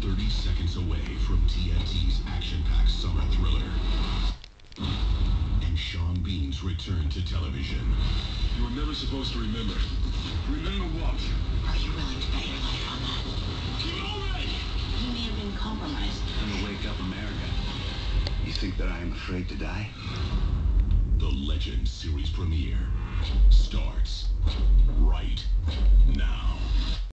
30 seconds away from TNT's action-packed summer thriller. And Sean Bean's return to television. You were never supposed to remember. Remember what? Are you willing to bet your life on that? Keep! He may have been compromised. I'm gonna wake up America. You think that I am afraid to die? The Legend series premiere